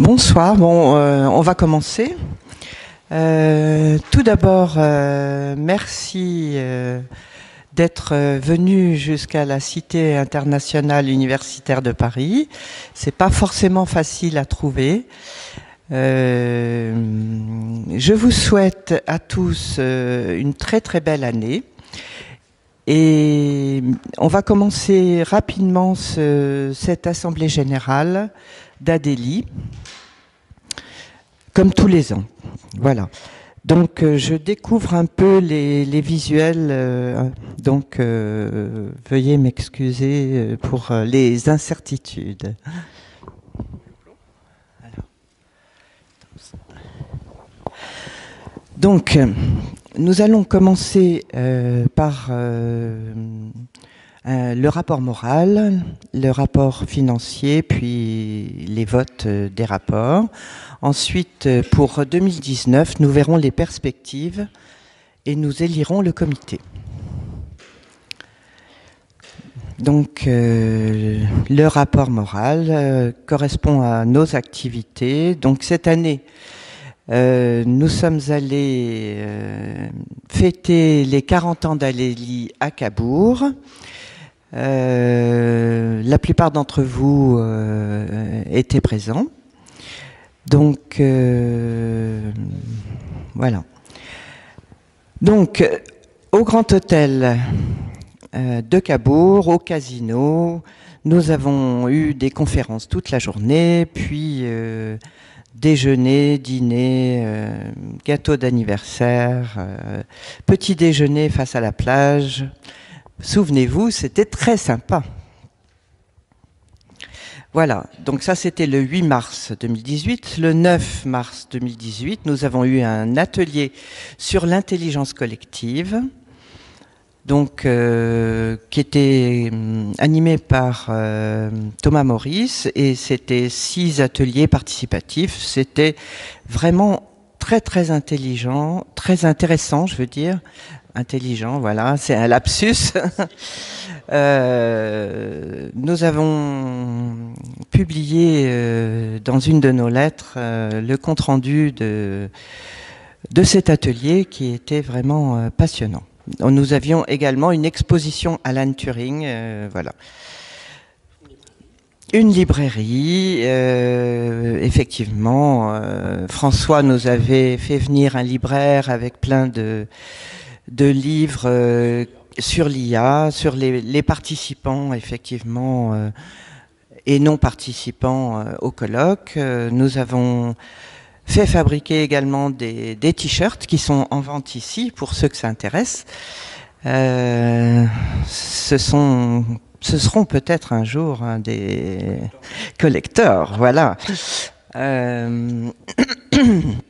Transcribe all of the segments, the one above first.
Bonsoir, bon, euh, on va commencer. Euh, tout d'abord, euh, merci d'être venu jusqu'à la Cité internationale universitaire de Paris. C'est pas forcément facile à trouver. je vous souhaite à tous une très très belle année. Et on va commencer rapidement cette assemblée générale d'Adélie comme tous les ans. Voilà. Donc euh, je découvre un peu les, visuels, euh, donc euh, veuillez m'excuser pour les incertitudes. Donc nous allons commencer par le rapport moral, le rapport financier, puis les votes des rapports. Ensuite, euh, pour 2019, nous verrons les perspectives et nous élirons le comité. Donc, euh, le rapport moral euh, correspond à nos activités. Donc, cette année, nous sommes allés fêter les 40 ans d'Alélie à Cabourg. la plupart d'entre vous étaient présents. Donc, euh, voilà. Donc, au Grand Hôtel euh, de Cabourg, au casino, nous avons eu des conférences toute la journée, puis euh, déjeuner, dîner, gâteau d'anniversaire, petit déjeuner face à la plage. Souvenez-vous, c'était très sympa. Voilà, donc ça c'était le 8 mars 2018. Le 9 mars 2018, nous avons eu un atelier sur l'intelligence collective, donc euh, qui était hum, animé par euh, Thomas Maurice et c'était six ateliers participatifs. C'était vraiment très très intelligent, très intéressant, je veux dire, intelligent, voilà, c'est un lapsus. Euh, nous avons publié euh, dans une de nos lettres euh, le compte-rendu de, de cet atelier qui était vraiment passionnant. Nous avions également une exposition Alan Turing, voilà. Une librairie, effectivement. François nous avait fait venir un libraire avec plein de, de livres sur l'IA, sur les, participants effectivement euh, et non participants euh, au colloque. Euh, nous avons fait fabriquer également des, t-shirts qui sont en vente ici pour ceux que ça intéresse. ce sont ce seront peut-être un jour des collecteurs, voilà.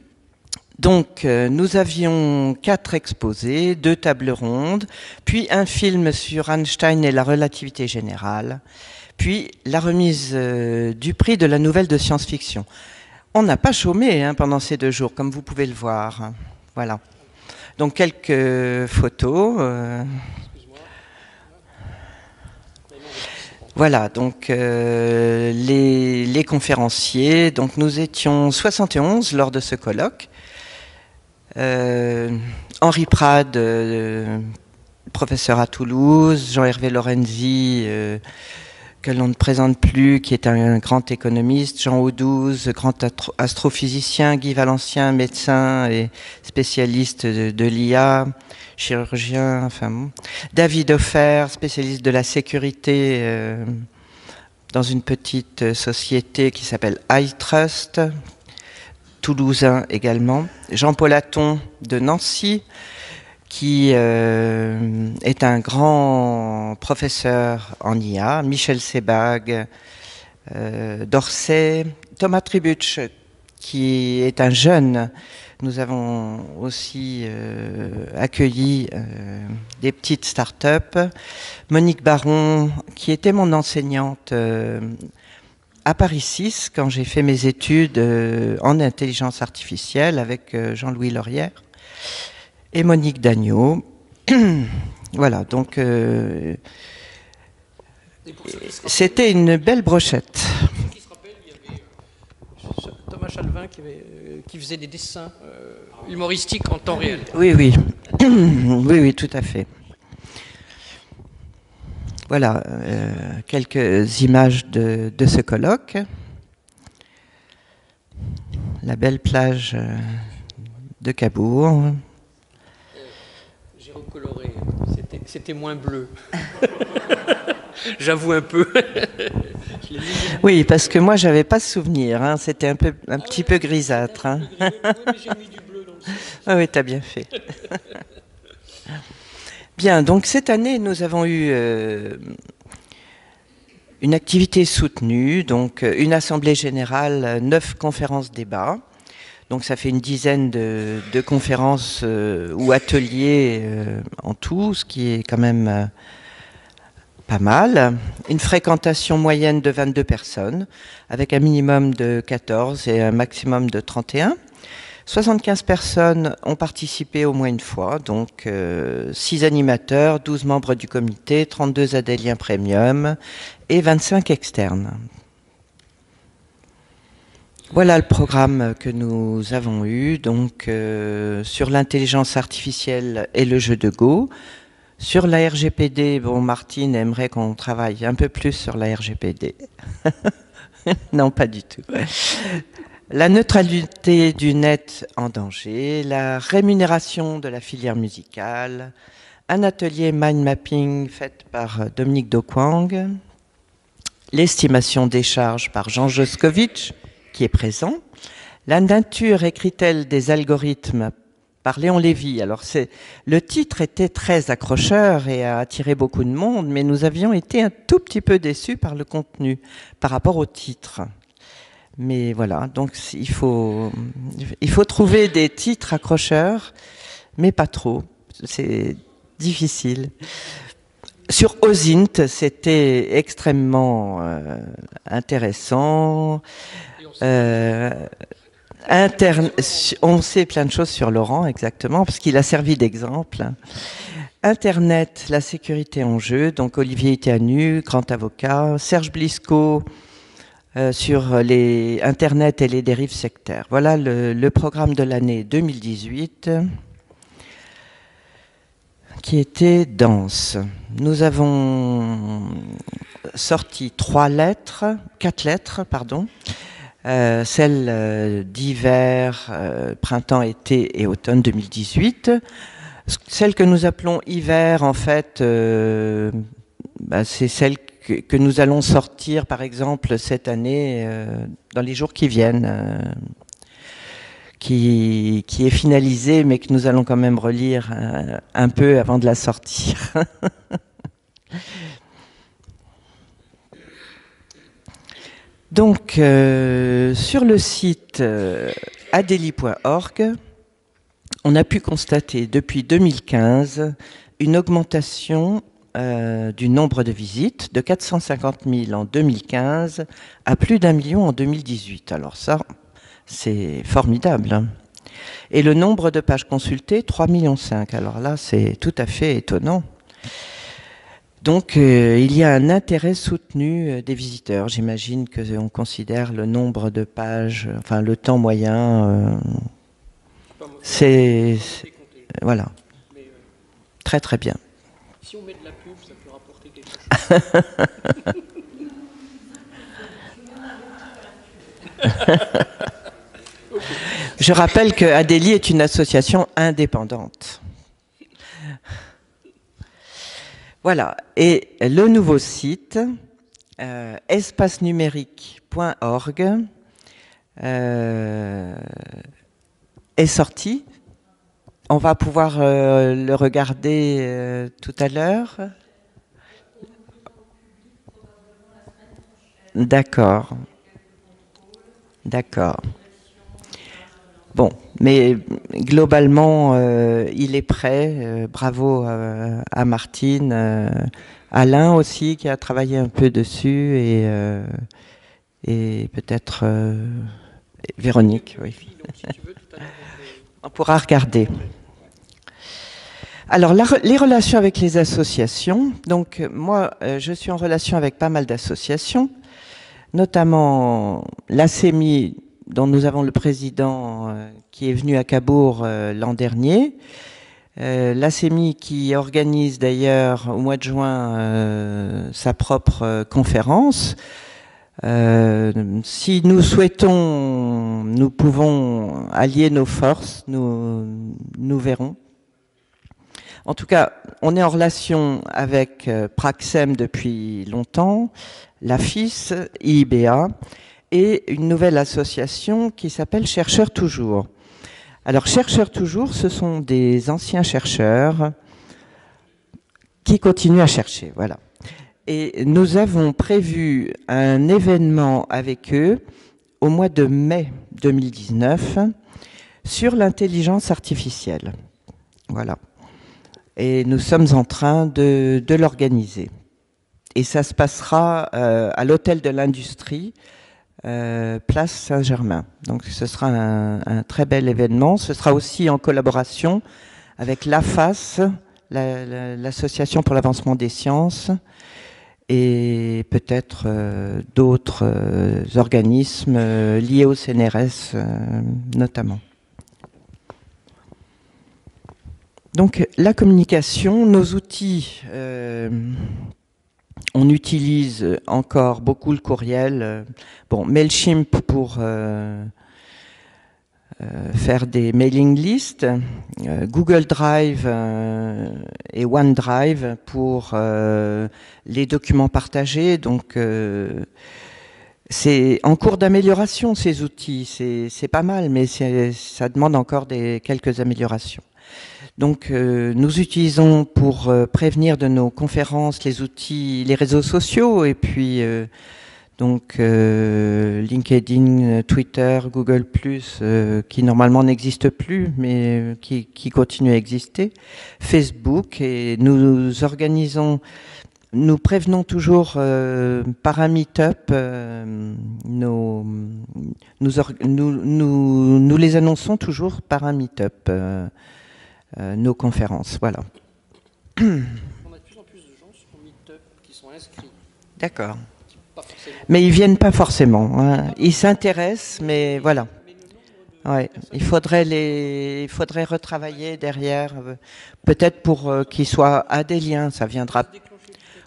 Donc, euh, nous avions quatre exposés, deux tables rondes, puis un film sur Einstein et la relativité générale, puis la remise euh, du prix de la nouvelle de science-fiction. On n'a pas chômé hein, pendant ces deux jours, comme vous pouvez le voir. Voilà. Donc, quelques photos. Euh. Voilà, donc les, les, conférenciers. Donc nous étions 71 lors de ce colloque. Euh, Henri Prade, euh, professeur à Toulouse, Jean-Hervé Lorenzi, euh, que l'on ne présente plus, qui est un grand économiste, Jean Audouze, grand astrophysicien, Guy Valencien, médecin et spécialiste de, l'IA, chirurgien, enfin, David Offer, spécialiste de la sécurité dans une petite société qui s'appelle iTrust, toulousain également, Jean-Paul Atton de Nancy, qui euh, est un grand professeur en IA, Michel Sebag euh, d'Orsay, Thomas Tribuch, qui est un jeune. Nous avons aussi euh, accueilli des petites start-up. Monique Baron, qui était mon enseignante à Paris 6 quand j'ai fait mes études euh, en intelligence artificielle avec euh, Jean-Louis Laurière et Monique Dagneau. voilà, donc euh, c'était une belle brochette. François Chalvin qui, qui faisait des dessins humoristiques en temps réel. Oui, oui. oui, oui, tout à fait. Voilà, quelques images de, de, ce colloque. La belle plage de Cabourg. J'ai recoloré, c'était moins bleu. J'avoue un peu. oui, parce que moi, j'avais pas souvenir. Hein. C'était un, peu, un petit peu grisâtre. Hein. ah oui, tu as bien fait. Bien, donc cette année, nous avons eu euh, une activité soutenue, donc une assemblée générale, neuf conférences débats. Donc ça fait une dizaine de, conférences euh, ou ateliers euh, en tout, ce qui est quand même euh, pas mal. Une fréquentation moyenne de 22 personnes, avec un minimum de 14 et un maximum de 31. 75 personnes ont participé au moins une fois, donc 6 animateurs, 12 membres du comité, 32 adéliens premium et 25 externes. Voilà le programme que nous avons eu, donc euh, sur l'intelligence artificielle et le jeu de Go. Sur la RGPD, bon, Martine aimerait qu'on travaille un peu plus sur la RGPD. non, pas du tout. La neutralité du net en danger, la rémunération de la filière musicale, un atelier mind mapping fait par Dominique Dokwang, l'estimation des charges par Jean Joskovitch, qui est présent. La nature écrit-elle des algorithmes par Léon Lévy. Alors c'est le titre était très accrocheur et a attiré beaucoup de monde, mais nous avions été un tout petit peu déçus par le contenu par rapport au titre. Mais voilà, donc il faut il faut trouver des titres accrocheurs, mais pas trop. C'est difficile. Sur OSINT, c'était extrêmement euh, intéressant. Euh, on sait plein de choses sur Laurent, exactement, parce qu'il a servi d'exemple. Internet, la sécurité en jeu. Donc Olivier Itianu, grand avocat. Serge Blisco euh, sur les Internet et les dérives sectaires. Voilà le, programme de l'année 2018 qui était dense. Nous avons sorti trois lettres, quatre lettres, pardon, euh, celle euh, d'hiver, printemps, été et automne 2018. Celle que nous appelons hiver, en fait, bah, c'est celle que, nous allons sortir, par exemple, cette année, dans les jours qui viennent. Qui, qui, est finalisée, mais que nous allons quand même relire un peu avant de la sortir. Donc, euh, sur le site euh, adeli.org, on a pu constater depuis 2015 une augmentation euh, du nombre de visites de 450 000 en 2015 à plus d'un million en 2018. Alors ça, c'est formidable. Hein. Et le nombre de pages consultées, 3,5 millions. Alors là, c'est tout à fait étonnant. Donc euh, il y a un intérêt soutenu euh, des visiteurs. J'imagine que on considère le nombre de pages, enfin le temps moyen. C'est voilà. Très très bien. Si on met de la Je rappelle que Adélie est une association indépendante. Voilà. Et le nouveau site, euh, espacenumérique.org, euh, est sorti. On va pouvoir euh, le regarder tout à l'heure. D'accord. D'accord. Bon, mais globalement, euh, il est prêt. Euh, bravo à, Martine, Alain aussi qui a travaillé un peu dessus et, et peut-être Véronique. Oui. On pourra regarder. Alors, les relations avec les associations. Donc, moi, je suis en relation avec pas mal d'associations, notamment la CEMI dont nous avons le président qui est venu à Cabourg l'an dernier. la CEMI qui organise d'ailleurs au mois de juin sa propre conférence. si nous souhaitons, nous pouvons allier nos forces, nous, verrons. En tout cas, on est en relation avec euh, Praxem depuis longtemps, la FIS, IIBA, et une nouvelle association qui s'appelle Chercheurs Toujours. Alors, Chercheurs Toujours, ce sont des anciens chercheurs qui continuent à chercher, voilà. Et nous avons prévu un événement avec eux au mois de mai 2019 sur l'intelligence artificielle. Voilà et nous sommes en train de, l'organiser. Et ça se passera euh, à l'hôtel de l'industrie, euh, place Saint-Germain. Donc ce sera un, très bel événement. Ce sera aussi en collaboration avec l'AFAS, l'Association pour l'avancement des sciences, et peut-être euh, d'autres organismes liés au CNRS notamment. Donc la communication, nos outils, on utilise encore beaucoup le courriel. Bon, Mailchimp pour euh, euh, faire des mailing lists, Google Drive et OneDrive pour les documents partagés. Donc c'est en cours d'amélioration ces outils. C'est pas mal, mais ça demande encore des, quelques améliorations. Donc, euh, nous utilisons pour euh, prévenir de nos conférences les outils, les réseaux sociaux, et puis euh, donc LinkedIn, Twitter, Google+, qui normalement n'existe plus, mais qui, qui continue à exister, Facebook, et nous organisons nous prévenons toujours par un meet-up, nous, nous, nous, les annonçons toujours par un meet-up. Euh, nos conférences. Voilà. On a de plus en plus de gens sur Meetup qui sont inscrits. D'accord. Mais ils viennent pas forcément. Hein. Ils s'intéressent, mais voilà. Ouais. Il faudrait les, il faudrait retravailler derrière, euh, peut-être pour euh, qu'ils soient à des liens. Ça viendra.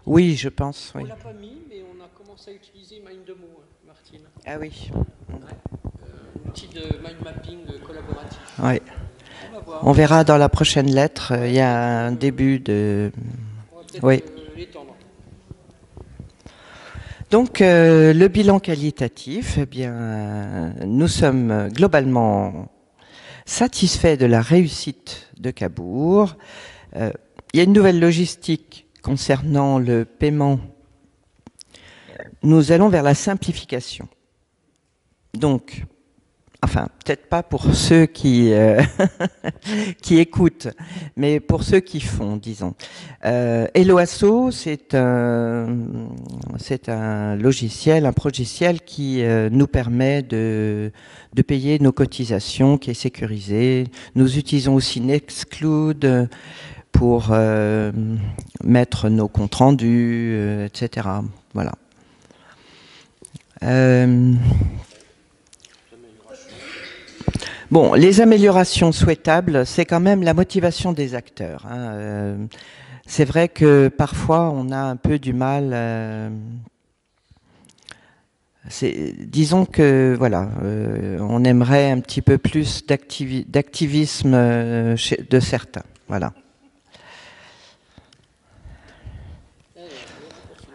Oui, je pense. Oui. On l'a pas mis, mais on a commencé à utiliser MindDemo, hein, Martine. Ah oui. Ouais. outil de mind mapping collaboratif. Oui. On verra dans la prochaine lettre, euh, il y a un début de... Oui. Euh, Donc euh, le bilan qualitatif, eh bien, nous sommes globalement satisfaits de la réussite de Cabourg. il y a une nouvelle logistique concernant le paiement. Nous allons vers la simplification. Donc, enfin peut-être pas pour ceux qui euh, qui écoutent, mais pour ceux qui font, disons. Euh, Eloasso, c'est un logiciel, un logiciel qui euh, nous permet de de payer nos cotisations, qui est sécurisé. Nous utilisons aussi Nextcloud pour euh, mettre nos comptes rendus, etc. Voilà. Bon, les améliorations souhaitables, c'est quand même la motivation des acteurs. Hein. Euh, c'est vrai que parfois on a un peu du mal. Euh, disons que voilà, euh, on aimerait un petit peu plus d'activisme de certains. Voilà.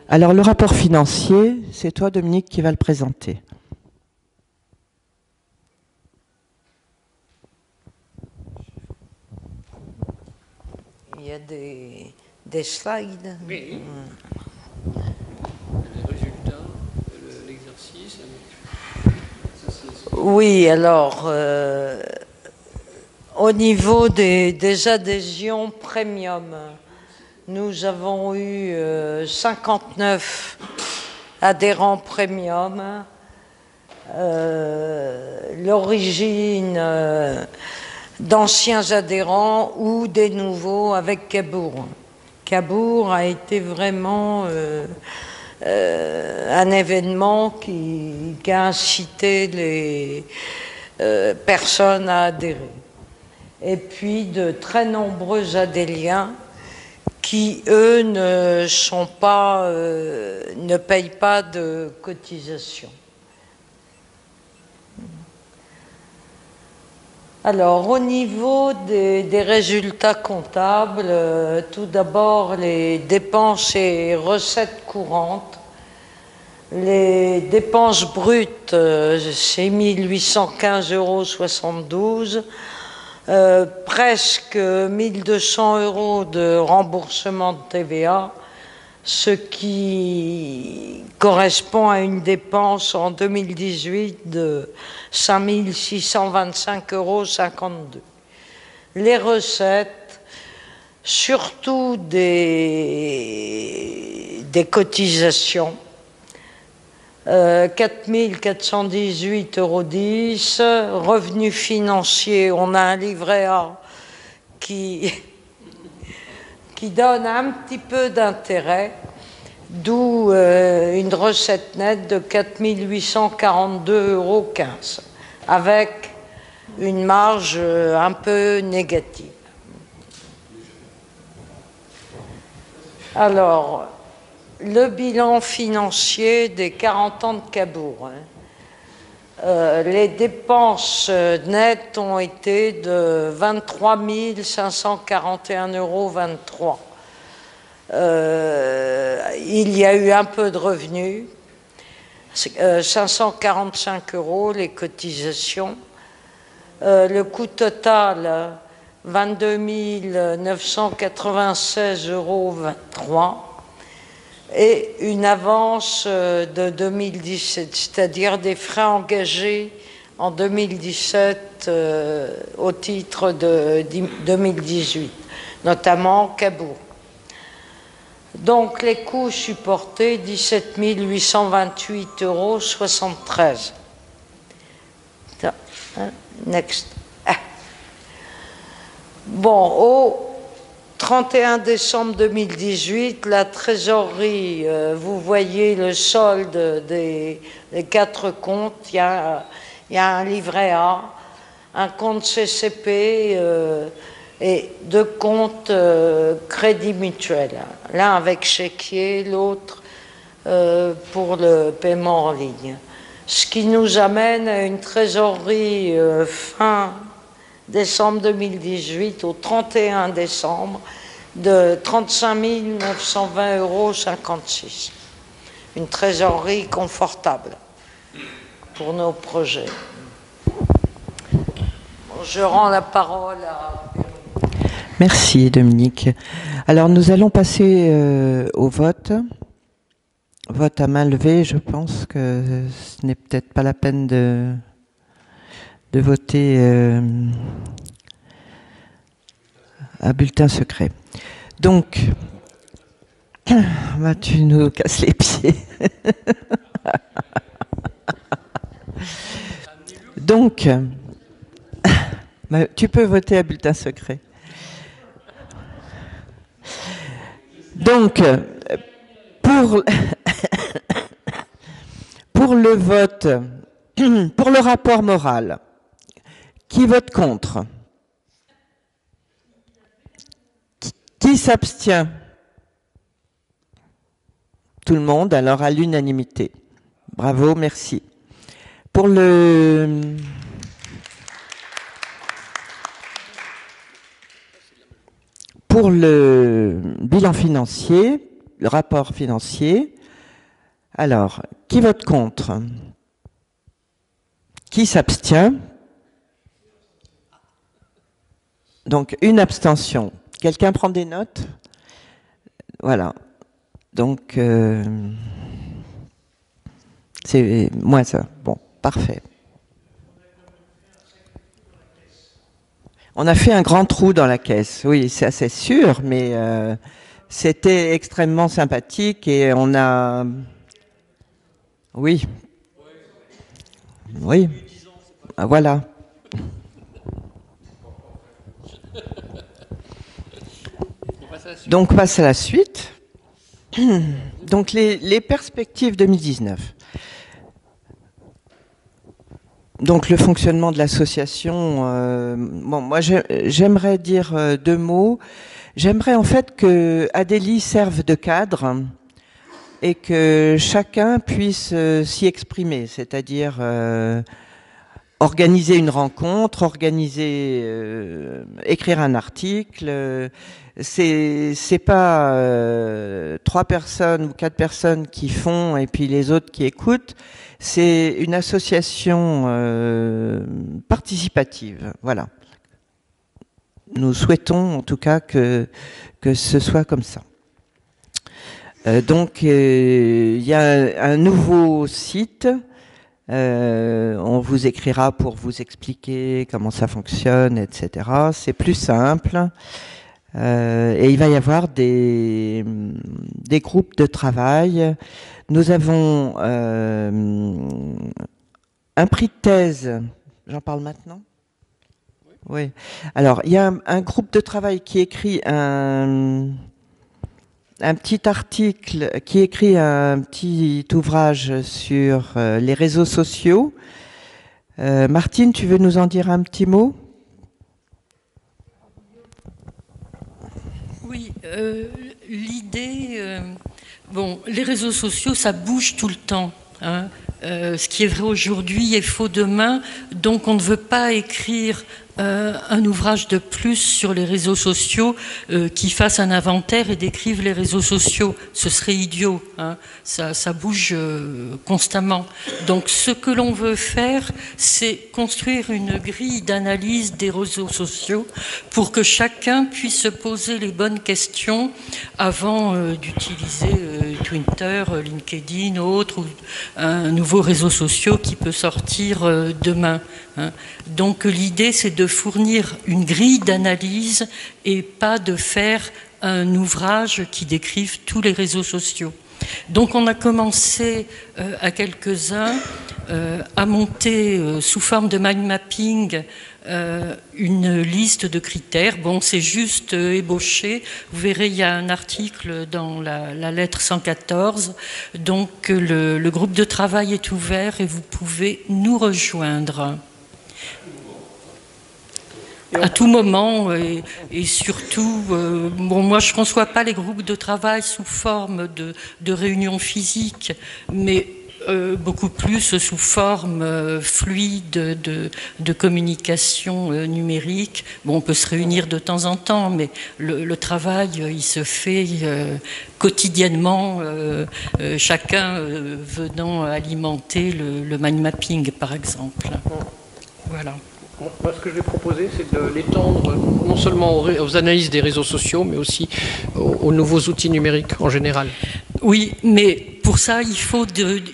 Alors le rapport financier, c'est toi Dominique qui va le présenter. Des, des slides. Oui. Les résultats, l'exercice. Oui, alors, euh, au niveau des, des, adhésions premium, nous avons eu 59 euh, adhérents premium. Euh, l'origine d'anciens adhérents ou des nouveaux avec Cabourg. Cabourg a été vraiment euh, un événement qui, a incité les personnes à adhérer. Et puis de très nombreux adéliens qui, eux, ne, ne payent pas de cotisation. Alors, au niveau des, résultats comptables, euh, tout d'abord les dépenses et recettes courantes. Les dépenses brutes, euh, c'est 1815,72 euros. Euh, presque 1200 euros de remboursement de TVA ce qui correspond à une dépense en 2018 de 5 625,52 euros. Les recettes, surtout des, cotisations, euh, 4 418,10 euros. Revenus financiers, on a un livret A qui qui donne un petit peu d'intérêt, d'où euh, une recette nette de 4 842,15 euros, avec une marge euh, un peu négative. Alors, le bilan financier des 40 ans de Cabourg. Hein. Euh, les dépenses nettes ont été de 23 541,23 euros. Euh, il y a eu un peu de revenus, 545 euh, euros les cotisations. le coût total, 22 996,23 euros et une avance euh, de 2017, c'est-à-dire des frais engagés en 2017 euh, au titre de 2018, notamment Cabourg. Donc les coûts supportés, 17 828,73 euros. Hein, next. Ah. Bon, au 31 décembre 2018, la trésorerie, euh, vous voyez le solde des, quatre comptes. Il y, a, un livret A, un compte CCP euh, et deux comptes euh, crédit mutuel. L'un avec chéquier, l'autre pour le paiement en ligne. Ce qui nous amène à une trésorerie fin décembre 2018 au 31 décembre de 35 920,56 euros. Une trésorerie confortable pour nos projets. Je rends la parole à... Merci Dominique. Alors nous allons passer euh, au vote. Vote à main levée, je pense que ce n'est peut-être pas la peine de de voter euh, à bulletin secret. Donc, tu nous casses les pieds. Donc, tu peux voter à bulletin secret. Donc, pour, pour le vote, pour le rapport moral, qui vote contre? Qui s'abstient? Tout le monde, alors à l'unanimité. Bravo, merci. Pour le... Bilan financier, le rapport financier, alors, qui vote contre? Qui s'abstient? Donc, une abstention. Quelqu'un prend des notes? Voilà. Donc, euh, c'est moins ça. Bon, parfait. On a fait un grand trou dans la caisse, oui, c'est assez sûr, mais euh, c'était extrêmement sympathique et on a... Oui. Oui. Voilà. Donc on passe à la suite. Donc les, perspectives 2019. Donc le fonctionnement de l'association, euh, moi j'aimerais dire euh, deux mots. J'aimerais en fait que Adélie serve de cadre et que chacun puisse euh, s'y exprimer, c'est-à-dire organiser une rencontre, organiser, écrire un article. C'est c'est pas trois personnes ou quatre personnes qui font et puis les autres qui écoutent c'est une association euh, participative. Voilà. Nous souhaitons en tout cas que, que ce soit comme ça. Euh, donc, euh, il y a un nouveau site. on vous écrira pour vous expliquer comment ça fonctionne, etc. C'est plus simple. Et il va y avoir des, groupes de travail nous avons euh, un prix de thèse. J'en parle maintenant? Oui. Alors, il y a un, groupe de travail qui écrit un, un petit article, qui écrit un petit ouvrage sur euh, les réseaux sociaux. Euh, Martine, tu veux nous en dire un petit mot? Oui, l'idée Bon, les réseaux sociaux, ça bouge tout le temps. Hein. Euh, ce qui est vrai aujourd'hui est faux demain, donc on ne veut pas écrire euh, un ouvrage de plus sur les réseaux sociaux euh, qui fasse un inventaire et décrive les réseaux sociaux. Ce serait idiot. Hein. Ça, bouge constamment. Donc ce que l'on veut faire, c'est construire une grille d'analyse des réseaux sociaux pour que chacun puisse se poser les bonnes questions avant d'utiliser Twitter, LinkedIn, autre, ou un nouveau réseau social qui peut sortir demain. Hein. Donc l'idée, c'est de fournir une grille d'analyse et pas de faire un ouvrage qui décrive tous les réseaux sociaux. Donc on a commencé euh, à quelques-uns euh, à monter euh, sous forme de mind mapping une liste de critères. Bon, c'est juste ébauché. Vous verrez, il y a un article dans la, lettre 114. Donc le groupe de travail est ouvert et vous pouvez nous rejoindre à tout moment et, surtout, euh, bon, moi je ne conçois pas les groupes de travail sous forme de, de réunions physiques, mais euh, beaucoup plus sous forme euh, fluide de, communication numérique. Bon, on peut se réunir de temps en temps, mais le, travail, il se fait quotidiennement, chacun venant alimenter le, le mind mapping, par exemple. Voilà moi, ce que je vais proposer, c'est de l'étendre non seulement aux, analyses des réseaux sociaux, mais aussi aux, nouveaux outils numériques en général. Oui, mais pour ça, il faut,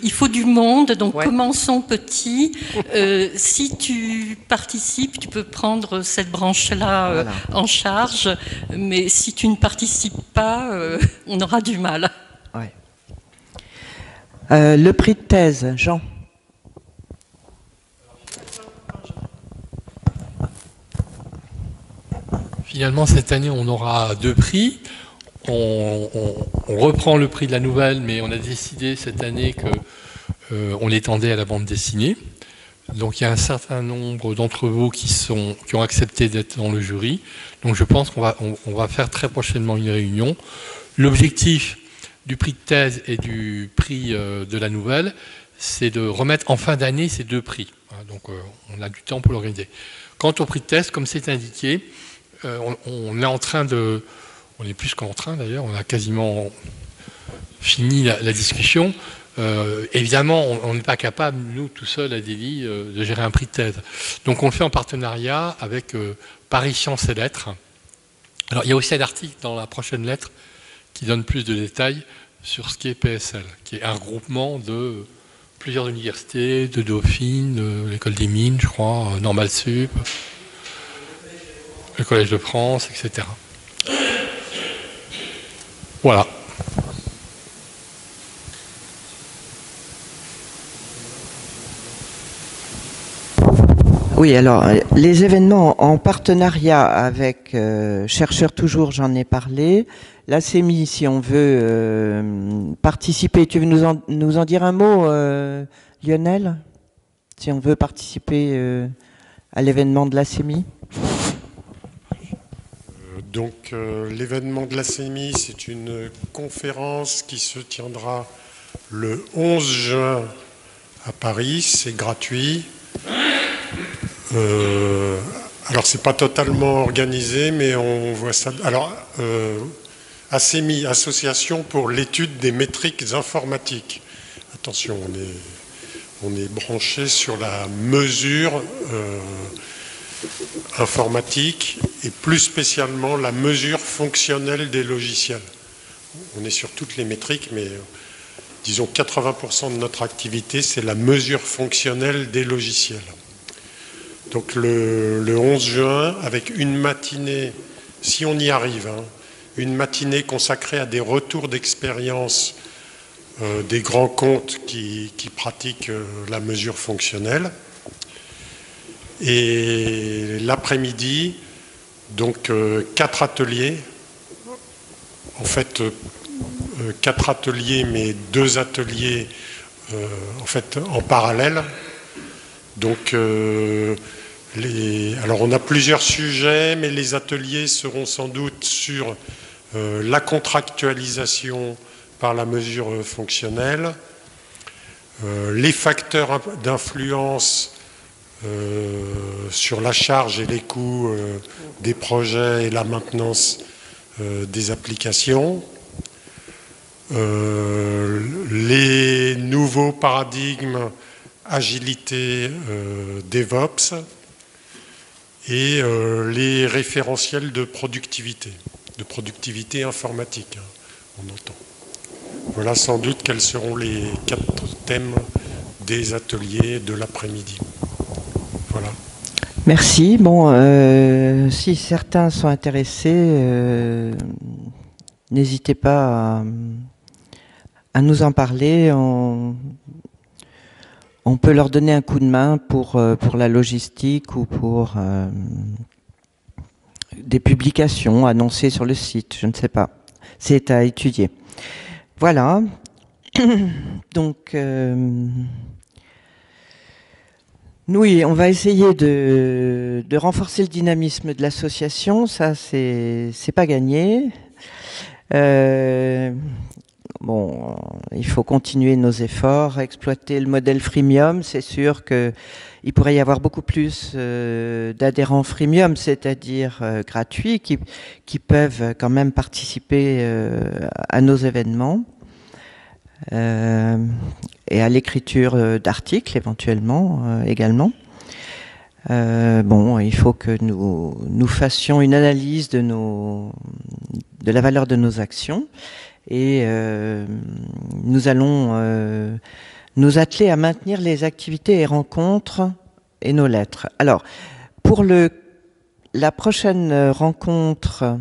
il faut du monde. Donc, commençons petit. Euh, si tu participes, tu peux prendre cette branche-là euh, en charge. Mais si tu ne participes pas, euh, on aura du mal. le prix de thèse, Jean Finalement, cette année, on aura deux prix. On, reprend le prix de la nouvelle, mais on a décidé cette année qu'on euh, l'étendait à la bande dessinée. Donc il y a un certain nombre d'entre vous qui, sont, qui ont accepté d'être dans le jury. Donc je pense qu'on va, on, va faire très prochainement une réunion. L'objectif du prix de thèse et du prix euh, de la nouvelle, c'est de remettre en fin d'année ces deux prix. Donc euh, on a du temps pour l'organiser. Quant au prix de thèse, comme c'est indiqué, euh, on, est en train de, on est plus qu'en train d'ailleurs, on a quasiment fini la, discussion. Euh, évidemment, on n'est pas capable, nous, tout seuls à Delhi, euh, de gérer un prix thèse. Donc on le fait en partenariat avec Paris Sciences et Lettres. Alors il y a aussi un article dans la prochaine lettre qui donne plus de détails sur ce qui est PSL, qui est un regroupement de plusieurs universités, de Dauphine, de l'école des mines, je crois, Normal Sup, le Collège de France, etc. Voilà. Oui, alors les événements en partenariat avec euh, Chercheurs Toujours, j'en ai parlé, la CEMI, si on veut participer, tu veux nous en, dire un mot, Lionel? Si on veut participer à l'événement de la CEMI donc l'événement de la CEMI, c'est une conférence qui se tiendra le 11 juin à Paris, c'est gratuit. Euh, alors c'est pas totalement organisé, mais on voit ça. Alors euh, ACMI, Association pour l'étude des métriques informatiques. Attention, on est, on est branché sur la mesure euh, informatique et plus spécialement la mesure fonctionnelle des logiciels. On est sur toutes les métriques, mais disons 80% de notre activité, c'est la mesure fonctionnelle des logiciels. Donc le, 11 juin, avec une matinée, si on y arrive, hein, une matinée consacrée à des retours d'expérience euh, des grands comptes qui, pratiquent euh, la mesure fonctionnelle. Et l'après-midi, donc euh, quatre ateliers. En fait, euh, quatre ateliers, mais deux ateliers euh, en fait en parallèle. Donc, euh, alors on a plusieurs sujets, mais les ateliers seront sans doute sur la contractualisation par la mesure fonctionnelle, les facteurs d'influence sur la charge et les coûts des projets et la maintenance des applications, euh, les nouveaux paradigmes agilité euh, DevOps et euh, les référentiels de productivité, de productivité informatique, hein, on entend. Voilà sans doute quels seront les quatre thèmes des ateliers de l'après-midi. Merci. Bon, si certains sont intéressés, n'hésitez pas à nous en parler. On, peut leur donner un coup de main pour, euh, pour la logistique ou pour euh, des publications annoncées sur le site, je ne sais pas. C'est à étudier. Voilà. Donc, euh, oui, on va essayer de, renforcer le dynamisme de l'association. Ça, c'est pas gagné. Euh, bon, il faut continuer nos efforts, exploiter le modèle freemium. C'est sûr qu'il pourrait y avoir beaucoup plus euh, d'adhérents freemium, c'est-à-dire euh, gratuits, qui, peuvent quand même participer à nos événements et à l'écriture d'articles éventuellement également. bon, il faut que nous, fassions une analyse de, la valeur de nos actions et euh, nous allons euh, nous atteler à maintenir les activités et rencontres et nos lettres. Alors, pour le, la prochaine rencontre,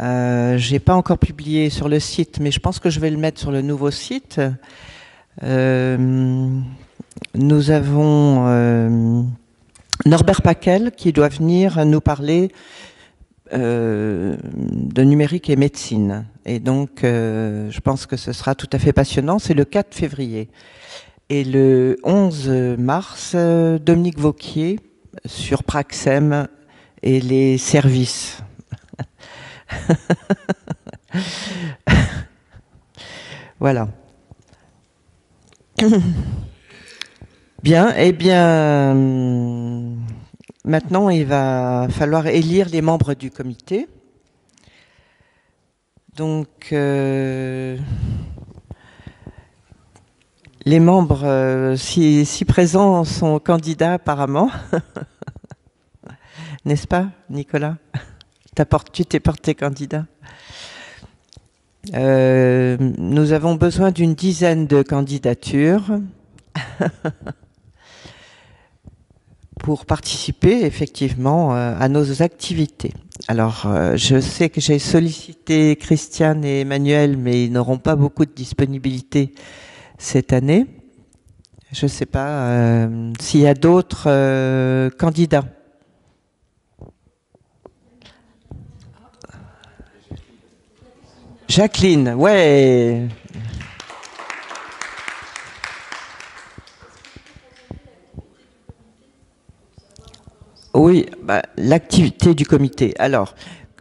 euh, j'ai pas encore publié sur le site, mais je pense que je vais le mettre sur le nouveau site. Euh, nous avons Norbert Paquel qui doit venir nous parler euh, de numérique et médecine. Et donc, euh, je pense que ce sera tout à fait passionnant. C'est le 4 février. Et le 11 mars, Dominique Vauquier sur Praxem et les services. voilà. Bien, eh bien, Maintenant, il va falloir élire les membres du comité. Donc, euh, les membres, euh, si, présents, sont candidats apparemment. N'est-ce pas, Nicolas? Tu t'es porté candidat? Euh, nous avons besoin d'une dizaine de candidatures. pour participer effectivement euh, à nos activités. Alors, euh, je sais que j'ai sollicité Christiane et Emmanuel, mais ils n'auront pas beaucoup de disponibilité cette année. Je ne sais pas s'il y a d'autres candidats. Jacqueline, ouais. Oui, bah, l'activité du comité. Alors,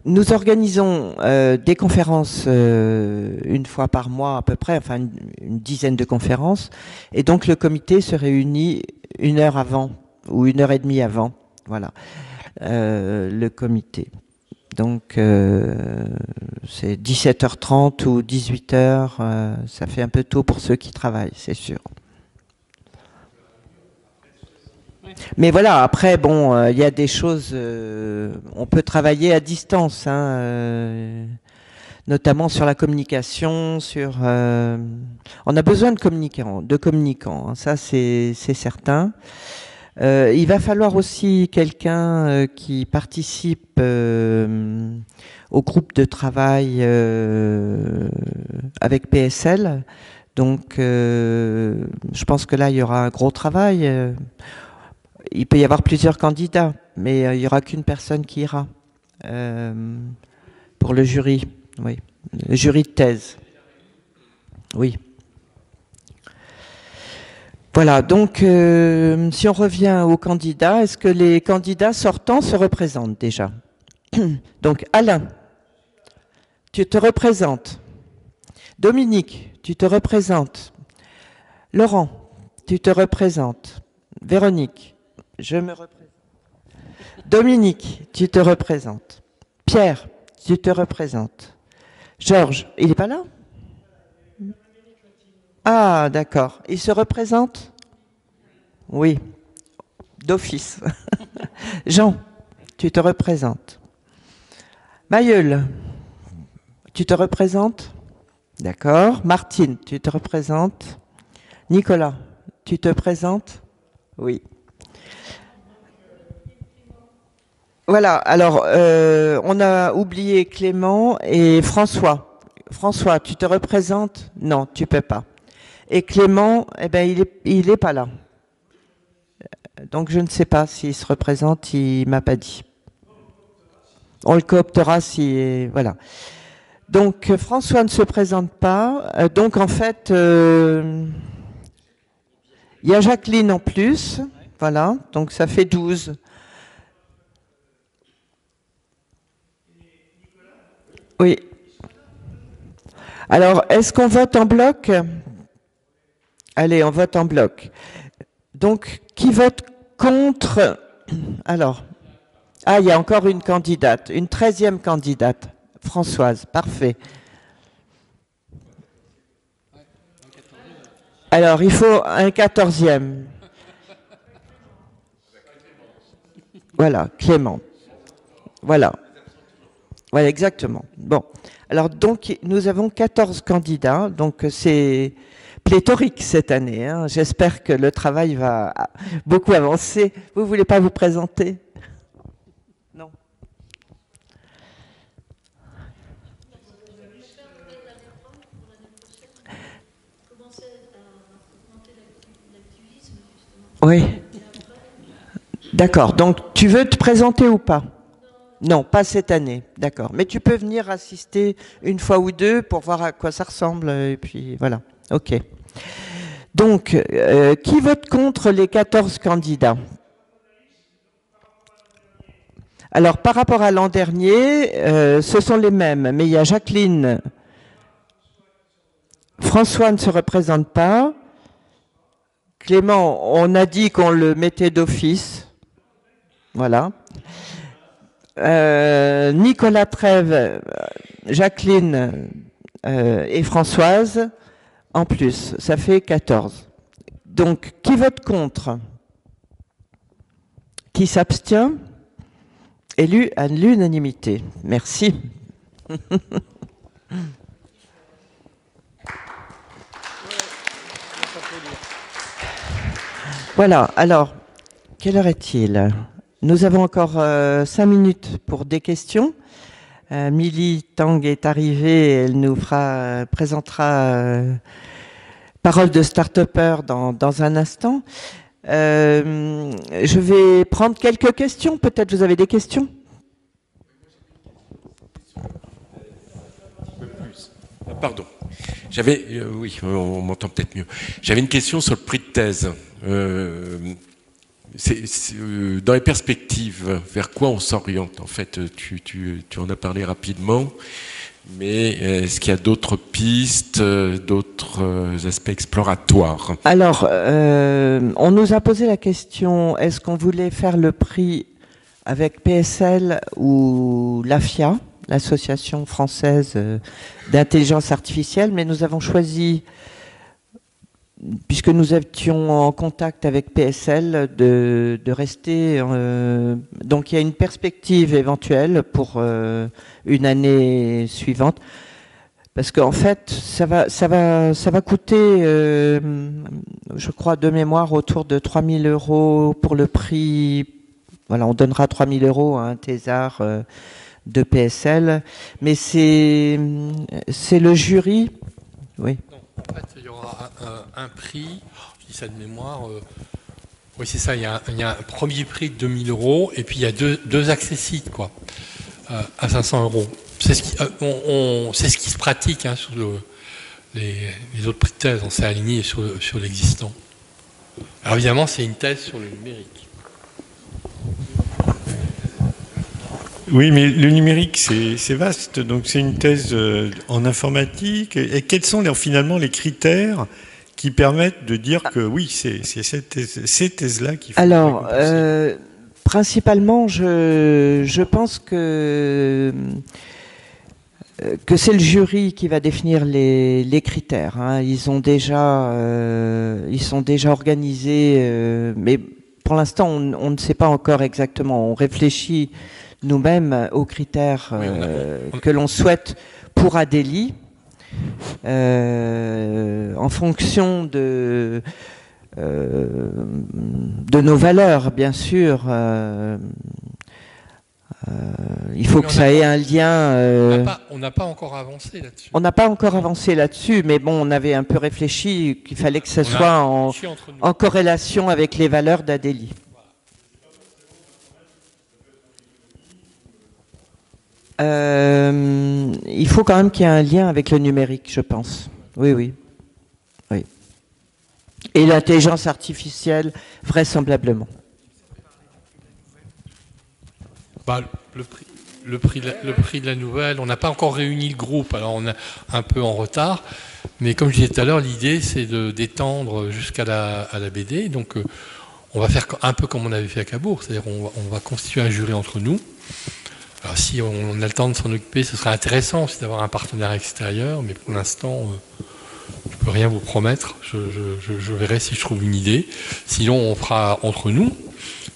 nous organisons euh, des conférences euh, une fois par mois à peu près, enfin une, dizaine de conférences, et donc le comité se réunit une heure avant ou une heure et demie avant, voilà, euh, le comité. Donc euh, c'est 17h30 ou 18h, euh, ça fait un peu tôt pour ceux qui travaillent, c'est sûr. Mais voilà, après, bon, euh, il y a des choses, on peut travailler à distance, hein, notamment sur la communication, sur. on a besoin de communicants, de communicants, hein, ça c'est certain. Euh, il va falloir aussi quelqu'un euh, qui participe euh, au groupe de travail avec PSL. Donc, je pense que là, il y aura un gros travail. il peut y avoir plusieurs candidats, mais il n'y aura qu'une personne qui ira pour le jury. Oui, le jury de thèse. Oui. Voilà, donc euh, si on revient aux candidats, est-ce que les candidats sortants se représentent déjà Donc Alain, tu te représentes. Dominique, tu te représentes. Laurent, tu te représentes. Véronique, je me représente. Dominique, tu te représentes. Pierre, tu te représentes. Georges, il n'est pas là? Ah, d'accord. Il se représente? Oui, d'office. Jean, tu te représentes. Mailleul, tu te représentes? D'accord. Martine, tu te représentes? Nicolas, tu te présentes? Oui. Voilà, alors euh, on a oublié Clément et François. François, tu te représentes? Non, tu peux pas. Et Clément, eh ben il est il est pas là. Donc je ne sais pas s'il se représente, il m'a pas dit. On le cooptera si voilà. Donc François ne se présente pas. Euh, donc en fait, euh, il y a Jacqueline en plus. Voilà, donc ça fait 12. Oui. Alors, est-ce qu'on vote en bloc? Allez, on vote en bloc. Donc, qui vote contre Alors, ah, il y a encore une candidate, une treizième candidate. Françoise, parfait. Alors, il faut un quatorzième. Voilà, Clément. Voilà. Voilà, exactement. Bon. Alors, donc, nous avons 14 candidats. Donc, c'est pléthorique cette année. hein. J'espère que le travail va beaucoup avancer. Vous voulez pas vous présenter? Non. Oui. D'accord. Donc, tu veux te présenter ou pas? Non, pas cette année. D'accord. Mais tu peux venir assister une fois ou deux pour voir à quoi ça ressemble. Et puis, voilà. OK. Donc, euh, qui vote contre les 14 candidats Alors, par rapport à l'an dernier, euh, ce sont les mêmes, mais il y a Jacqueline. François ne se représente pas. Clément, on a dit qu'on le mettait d'office. Voilà. Euh, Nicolas Trèves, Jacqueline et Françoise, en plus, ça fait 14. Donc, qui vote contre? Qui s'abstient? Élu à l'unanimité. Merci. Voilà, alors, quelle heure est-il? Nous avons encore euh, cinq minutes pour des questions. Euh, Milly Tang est arrivée, elle nous fera, présentera euh, Parole de start-upper dans, dans un instant. Euh, je vais prendre quelques questions, peut-être vous avez des questions? Pardon. J'avais, euh, oui, on m'entend peut-être mieux. J'avais une question sur le prix de thèse. Euh, dans les perspectives, vers quoi on s'oriente En fait, tu, en as parlé rapidement, mais est-ce qu'il y a d'autres pistes, d'autres aspects exploratoires? Alors, on nous a posé la question est-ce qu'on voulait faire le prix avec PSL ou l'AFIA l'Association française euh, d'intelligence artificielle, mais nous avons choisi, puisque nous étions en contact avec PSL, de, rester. Euh, donc il y a une perspective éventuelle pour euh, une année suivante. Parce qu'en fait, ça va, ça va, ça va coûter, je crois, de mémoire, autour de 3000 euros pour le prix. Voilà, on donnera 3000 euros à un thésard de PSL, mais c'est c'est le jury. Oui. En fait, il y aura un, prix, je dis ça de mémoire. Euh, oui, c'est ça. Il y, a, un premier prix de 2000 euros et puis il y a deux, deux accessites quoi, euh, à 500 euros. C'est ce qui, euh, c'est ce qui se pratique hein, sur les, autres prix de thèse. On s'est aligné sur l'existant. Alors évidemment, c'est une thèse sur le numérique. Oui, mais le numérique, c'est vaste. Donc, c'est une thèse euh, en informatique. Et quels sont finalement les critères qui permettent de dire que oui, c'est ces thèses-là qui font. Alors, euh, principalement, je, je, pense que euh, que c'est le jury qui va définir les, les critères. Hein. Ils ont déjà, ils sont déjà organisés, mais pour l'instant, on, on, ne sait pas encore exactement. On réfléchit nous-mêmes aux critères euh, que l'on souhaite pour Adélie, euh, en fonction de, euh, de nos valeurs, bien sûr. il faut que ça ait un lien. on n'a pas, encore avancé là-dessus. On n'a pas encore avancé là-dessus, mais bon, on avait un peu réfléchi qu'il fallait que ce soit en, en, corrélation avec les valeurs d'Adélie. Euh, il faut quand même qu'il y ait un lien avec le numérique, je pense. Oui, oui. oui. Et l'intelligence artificielle, vraisemblablement. Bah, le, prix, de la, nouvelle, on n'a pas encore réuni le groupe, alors on est un peu en retard. Mais comme je disais tout à l'heure, l'idée c'est de d'étendre jusqu'à la, BD. Donc euh, on va faire un peu comme on avait fait à Cabourg, c'est-à-dire on va constituer un jury entre nous. Alors si on a le temps de s'en occuper, ce serait intéressant aussi d'avoir un partenaire extérieur, mais pour l'instant, euh, je ne peux rien vous promettre. Je, verrai si je trouve une idée. Sinon, on fera entre nous.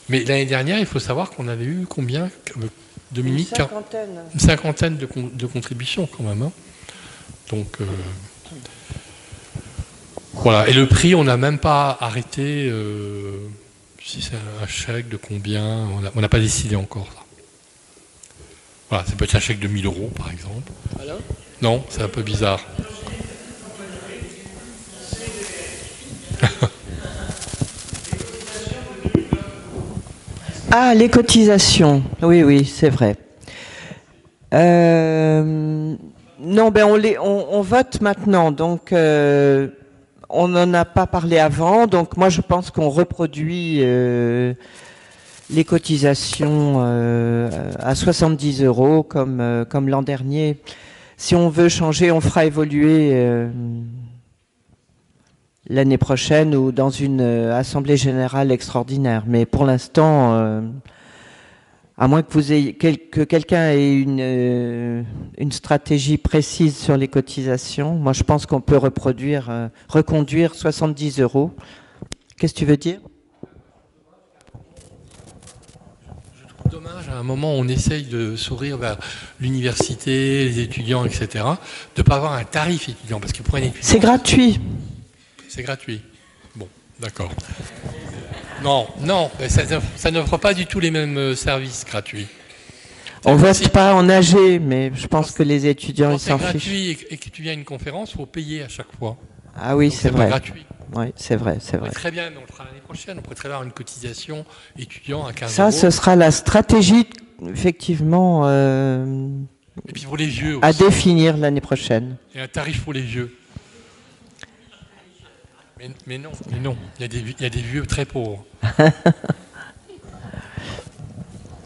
Mais l'année dernière, il faut savoir qu'on avait eu combien, euh, Dominique? Une cinquantaine. Une cinquantaine de, contributions quand même. Hein. Donc, euh, voilà. Et le prix, on n'a même pas arrêté. si c'est un chèque de combien, on n'a pas décidé encore. Voilà, ça peut être un chèque de 1000 euros, par exemple. non, c'est un peu bizarre. ah, les cotisations. Oui, oui, c'est vrai. Euh, non, ben on, les, on, vote maintenant, donc euh, on n'en a pas parlé avant, donc moi je pense qu'on reproduit euh, les cotisations euh, à 70 euros comme, euh, comme l'an dernier. Si on veut changer, on fera évoluer euh, l'année prochaine ou dans une assemblée générale extraordinaire. Mais pour l'instant, à moins que vous ayez que quelqu'un ait une, une stratégie précise sur les cotisations, moi je pense qu'on peut reproduire, reconduire 70 euros. Qu'est-ce que tu veux dire? À un moment, on essaye de sourire vers l'université, les étudiants, etc., de ne pas avoir un tarif étudiant. Parce que pour un étudiant. C'est gratuit. C'est gratuit. Bon, d'accord. Non, non, ça, n'offre pas du tout les mêmes euh, services gratuits. On ne vote pas en AG, mais je pense que les étudiants s'en fichent. gratuit et que tu viens à une conférence, il faut payer à chaque fois. Ah oui, c'est vrai. gratuit. Oui, c'est vrai, c'est vrai. Très bien, on le fera l'année prochaine. On pourrait très bien avoir une cotisation étudiant à 15 Ça, ce sera la stratégie, effectivement. Euh, Et puis pour les vieux à aussi. définir l'année prochaine. Et un tarif pour les vieux. Mais, mais non, mais non. Il y, a des, il y a des vieux très pauvres.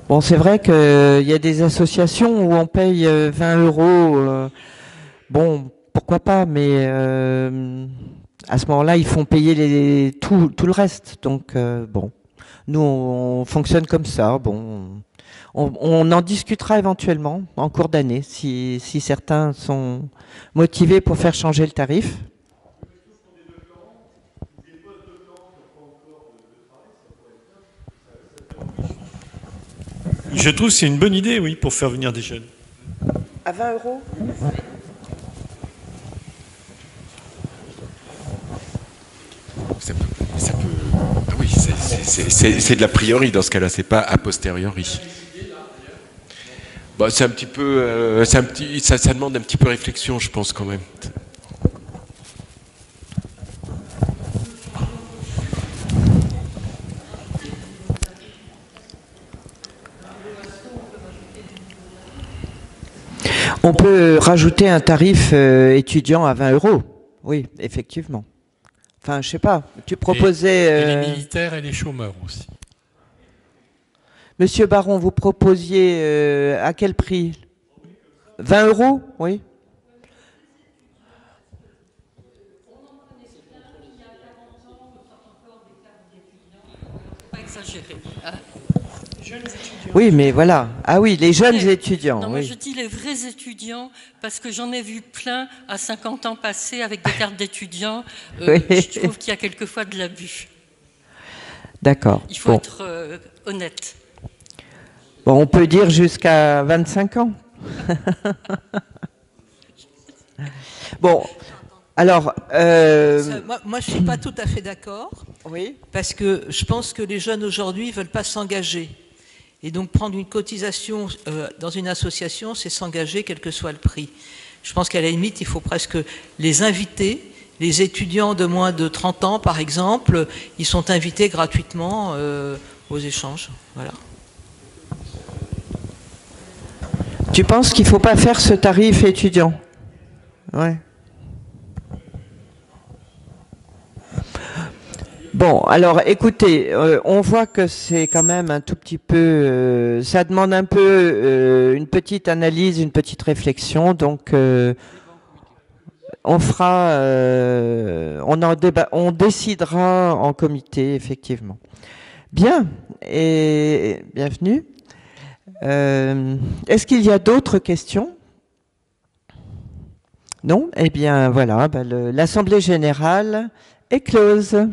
Bon, c'est vrai qu'il y a des associations où on paye euh, 20 euros. euh, bon, pourquoi pas, mais euh, à ce moment-là, ils font payer les, tout, tout le reste. Donc, euh, bon, nous, on fonctionne comme ça. Bon, on, on en discutera éventuellement en cours d'année si, si certains sont motivés pour faire changer le tarif. Je trouve que c'est une bonne idée, oui, pour faire venir des jeunes. À 20 euros Ça peut, ça peut- ah oui, c'est- de l'a priori dans ce cas-là, c'est pas a posteriori. Bah, c'est un petit peu, euh, un petit, ça, ça demande un petit peu réflexion, je pense quand même. On peut rajouter un tarif euh, étudiant à 20 euros. Oui, effectivement. Enfin, je sais pas. Tu proposais. Et les euh, militaires et les chômeurs aussi. Monsieur Baron, vous proposiez euh, à quel prix? 20 euros Oui. Pas Oui, mais voilà. Ah oui, les jeunes Ouais. étudiants. Non, moi je dis les vrais étudiants parce que j'en ai vu plein à 50 ans passés avec des cartes d'étudiants. Euh, Oui. Je trouve qu'il y a quelquefois de l'abus. D'accord. Il faut Bon. être euh, honnête. Bon, on peut dire jusqu'à 25 ans. bon, alors. euh, moi, moi, je ne suis pas tout à fait d'accord. Oui. Parce que je pense que les jeunes aujourd'hui ne veulent pas s'engager. Et donc prendre une cotisation euh, dans une association, c'est s'engager quel que soit le prix. Je pense qu'à la limite, il faut presque les inviter. Les étudiants de moins de 30 ans, par exemple, ils sont invités gratuitement euh, aux échanges. Voilà. Tu penses qu'il faut pas faire ce tarif étudiant? Ouais. Bon, alors écoutez, euh, on voit que c'est quand même un tout petit peu, euh, ça demande un peu euh, une petite analyse, une petite réflexion. Donc, on fera, on en débat, on décidera en comité effectivement. Bien et bienvenue. Est-ce qu'il y a d'autres questions? Non? Eh bien voilà, le- l'Assemblée générale est close.